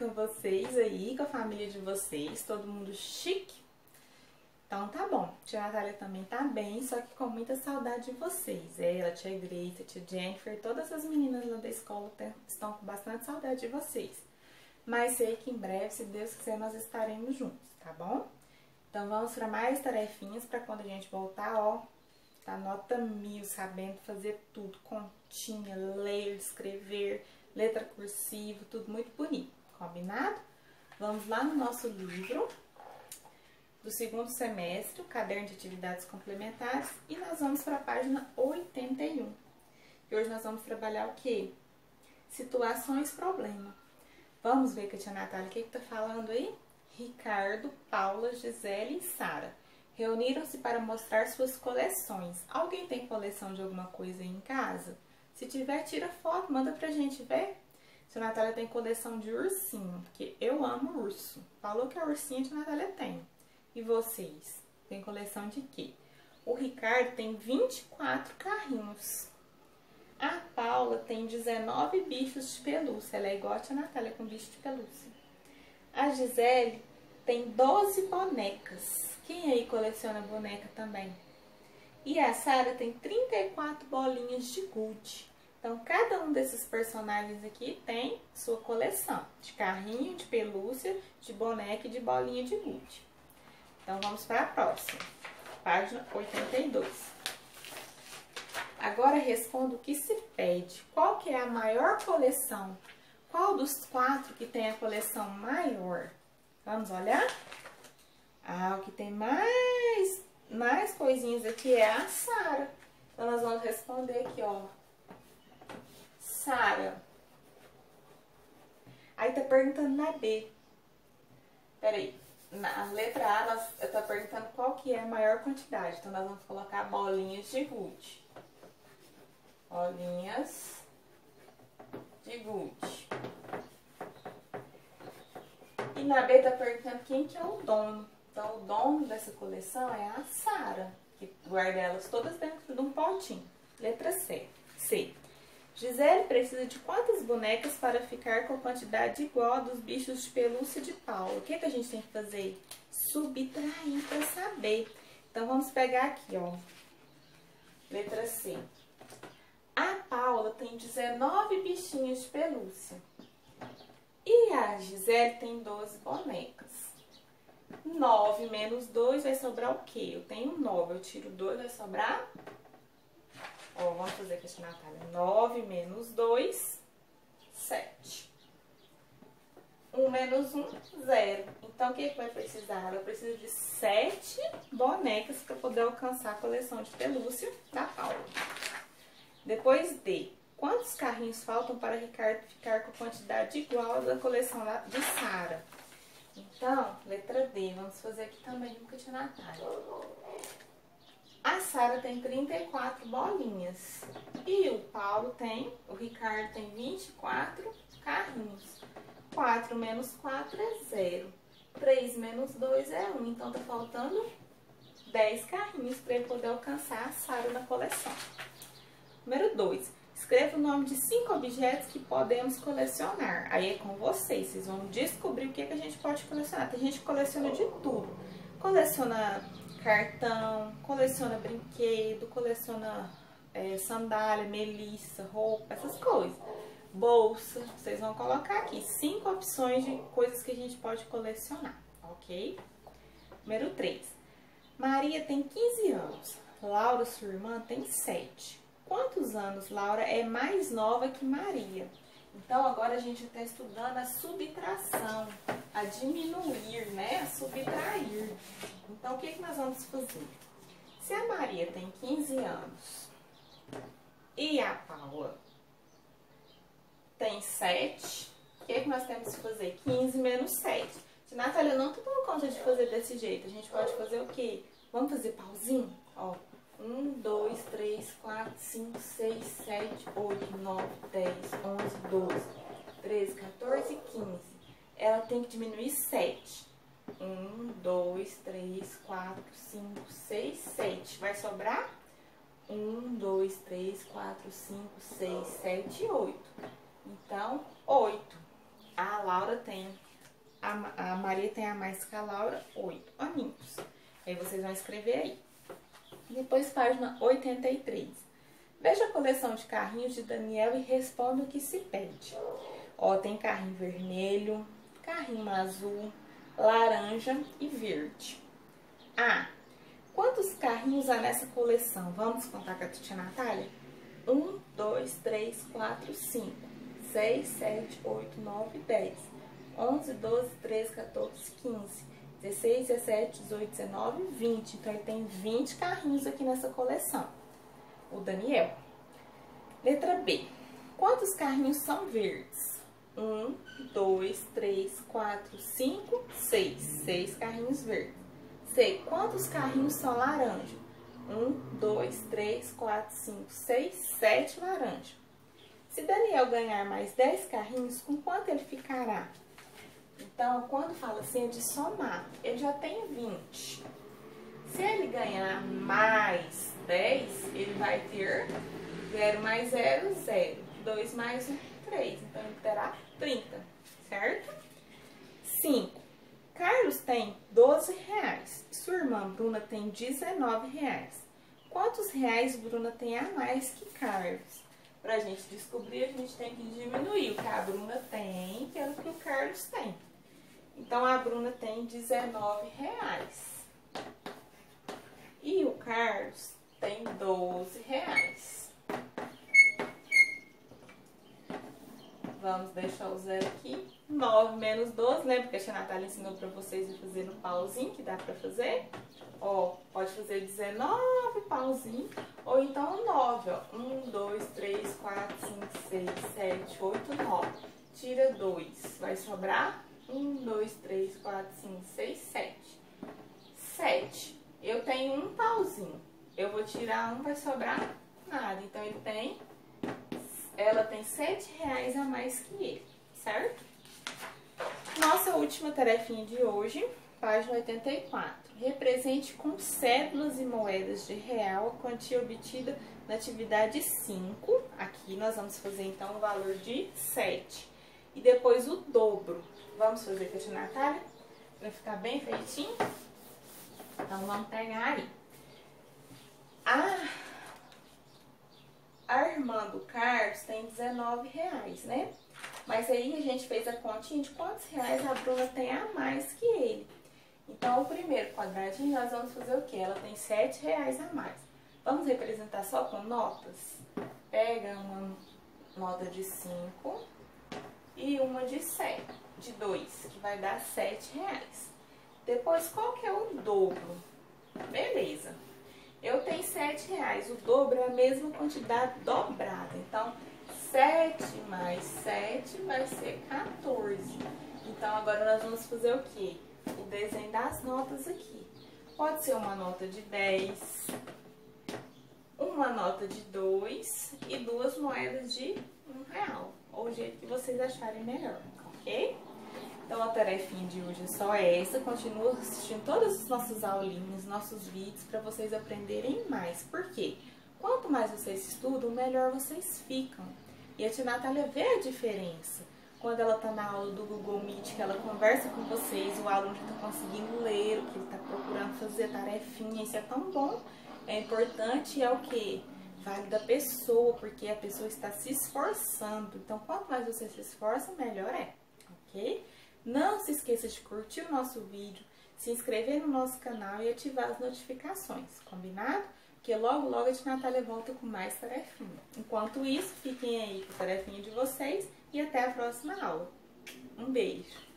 com vocês aí, com a família de vocês, todo mundo chique? Então tá bom, tia Natália também tá bem, só que com muita saudade de vocês. Ela, tia Grace, tia Jennifer, todas as meninas lá da escola estão com bastante saudade de vocês. Mas sei que em breve, se Deus quiser, nós estaremos juntos, tá bom? Então vamos para mais tarefinhas para quando a gente voltar, ó, tá nota mil, sabendo fazer tudo, continha, ler, escrever, letra cursiva, tudo muito bonito, combinado? Vamos lá no nosso livro do segundo semestre, o caderno de atividades complementares, e nós vamos para a página 81. E hoje nós vamos trabalhar o quê? Situações problema. Vamos ver tia Natália o que está falando aí? Ricardo, Paula, Gisele e Sara reuniram-se para mostrar suas coleções. Alguém tem coleção de alguma coisa aí em casa? Se tiver, tira foto, manda pra gente ver. Se a Natália tem coleção de ursinho, porque eu amo urso. Falou que é ursinho, a Natália tem. E vocês? Tem coleção de quê? O Ricardo tem 24 carrinhos. A Paula tem 19 bichos de pelúcia. Ela é igual a tia Natália com bicho de pelúcia. A Gisele tem 12 bonecas. Quem aí coleciona boneca também? E a Sara tem 34 bolinhas de gude. Então, cada um desses personagens aqui tem sua coleção de carrinho, de pelúcia, de boneca e de bolinha de gude. Então, vamos para a próxima. Página 82. Agora, responda o que se pede. Qual que é a maior coleção? Qual dos quatro que tem a coleção maior? Vamos olhar? Ah, o que tem mais, mais coisinhas aqui é a Sara. Então, nós vamos responder aqui, ó. Sara. Aí tá perguntando na B. Peraí. Na letra A, nós, tá perguntando qual que é a maior quantidade. Então, nós vamos colocar bolinhas de gude. Bolinhas de gude. E na B tá perguntando quem que é o dono. Então, o dono dessa coleção é a Sara, que guarda elas todas dentro de um potinho. Letra C. C. Gisele precisa de quantas bonecas para ficar com quantidade igual dos bichos de pelúcia de Paulo? O que, que a gente tem que fazer? Subtrair para saber. Então, vamos pegar aqui, ó. Letra C. A Paula tem 19 bichinhos de pelúcia. E a Gisele tem 12 bonecas. 9 menos 2 vai sobrar o quê? Eu tenho 9, eu tiro 2, vai sobrar... Ó, vamos fazer aqui a Natália. 9 menos 2, 7. 1 menos 1, 0. Então, o que, que vai precisar? Ela precisa de 7 bonecas para poder alcançar a coleção de pelúcia da Paula. Depois D. Quantos carrinhos faltam para Ricardo ficar com a quantidade igual da coleção de Sara? Então, letra D, vamos fazer aqui também com a Natália. A Sara tem 34 bolinhas. E o Paulo tem, o Ricardo tem 24 carrinhos. 4 menos 4 é 0. 3 menos 2 é 1. Então, tá faltando 10 carrinhos para ele poder alcançar a Sara na coleção. Número 2. Escreva o nome de cinco objetos que podemos colecionar. Aí é com vocês, vocês vão descobrir o que, que a gente pode colecionar. Tem gente que coleciona de tudo. Coleciona cartão, coleciona brinquedo, coleciona é, sandália, melissa, roupa, essas coisas. Bolsa, vocês vão colocar aqui cinco opções de coisas que a gente pode colecionar, ok? Número 3. Maria tem 15 anos. Laura, sua irmã, tem 7 quantos anos Laura é mais nova que Maria? Então, agora a gente está estudando a subtração, a diminuir, né? A subtrair. Então, o que, que nós vamos fazer? Se a Maria tem 15 anos e a Paula tem 7, o que, que nós temos que fazer? 15 menos 7. Se Natália não tá dando conta de fazer desse jeito, a gente pode fazer o quê? Vamos fazer pauzinho? Ó, 1, 2, 3, 4, 5, 6, 7, 8, 9, 10, 11, 12, 13, 14 e 15. Ela tem que diminuir 7. 1, 2, 3, 4, 5, 6, 7. Vai sobrar 1, 2, 3, 4, 5, 6, 7 e 8. Então, 8. a Laura tem, a, a Maria tem a mais que a Laura, oito aninhos. Aí vocês vão escrever aí. Depois, página 83. Veja a coleção de carrinhos de Daniel e responda o que se pede. Ó, tem carrinho vermelho, carrinho azul, laranja e verde. Ah, quantos carrinhos há nessa coleção? Vamos contar com a tia Natália? 1, 2, 3, 4, 5, 6, 7, 8, 9, 10, 11, 12, 13, 14, 15, 16, 17, 18, 19, 20. Então, ele tem 20 carrinhos aqui nessa coleção. O Daniel. Letra B. Quantos carrinhos são verdes? 1, 2, 3, 4, 5, 6. 6 carrinhos verdes. C. Quantos carrinhos são laranja? 1, 2, 3, 4, 5, 6, 7 laranja. Se Daniel ganhar mais 10 carrinhos, com quanto ele ficará? Então, quando fala assim, é de somar. Ele já tem 20. Se ele ganhar mais 10, ele vai ter 0 mais 0, 0. 2 mais 1, 3. Então, ele terá 30, certo? 5. Carlos tem 12 reais. Sua irmã Bruna tem 19 reais. Quantos reais Bruna tem a mais que Carlos? Para a gente descobrir, a gente tem que diminuir o que a Bruna tem pelo que o Carlos tem. Então, a Bruna tem 19 reais. E o Carlos tem 12 reais. Vamos deixar o zero aqui. 9 menos 12, lembra que a tia Natália ensinou pra vocês a fazer no pauzinho, que dá pra fazer? Ó, pode fazer 19 pauzinho, ou então 9, ó. 1, 2, 3, 4, 5, 6, 7, 8, 9. Tira 2, vai sobrar 1, 2, 3, 4, 5, 6, 7. 7. Eu tenho um pauzinho. Eu vou tirar um, vai sobrar nada. Então, ele tem... Ela tem 7 reais a mais que ele, certo? Nossa última tarefinha de hoje, página 84. Represente com cédulas e moedas de real a quantia obtida na atividade 5. Aqui nós vamos fazer então o valor de 7. E depois o dobro. Vamos fazer com a tia Natália? Vai ficar bem feitinho? Então vamos pegar aí. A, a irmã do Carlos tem 19 reais, né? Mas aí a gente fez a continha de quantos reais a Bruna tem a mais que ele. Então, o primeiro quadradinho, nós vamos fazer o quê? Ela tem 7 reais a mais. Vamos representar só com notas? Pega uma nota de 5 e uma de 7, de 2, que vai dar 7 reais. Depois, qual que é o dobro? Beleza. Eu tenho 7 reais, o dobro é a mesma quantidade dobrada. Então, 7 mais 7 vai ser 14. Então, agora nós vamos fazer o quê? O desenho das notas aqui. Pode ser uma nota de 10, uma nota de 2 e duas moedas de 1 real. Ou o jeito que vocês acharem melhor, ok? Então, a tarefinha de hoje é só essa. Continua assistindo todas as nossas aulinhas, nossos vídeos, para vocês aprenderem mais. Por quê? Quanto mais vocês estudam, melhor vocês ficam. E a tia Natália vê a diferença. Quando ela está na aula do Google Meet, que ela conversa com vocês, o aluno já está conseguindo ler, o que ele está procurando fazer, tarefinha, isso é tão bom. É importante é o que? Vale da pessoa, porque a pessoa está se esforçando. Então, quanto mais você se esforça, melhor é, ok? Não se esqueça de curtir o nosso vídeo, se inscrever no nosso canal e ativar as notificações, combinado? Porque logo, logo a tia Natália volta com mais tarefinha. Enquanto isso, fiquem aí com a tarefinha de vocês e até a próxima aula. Um beijo!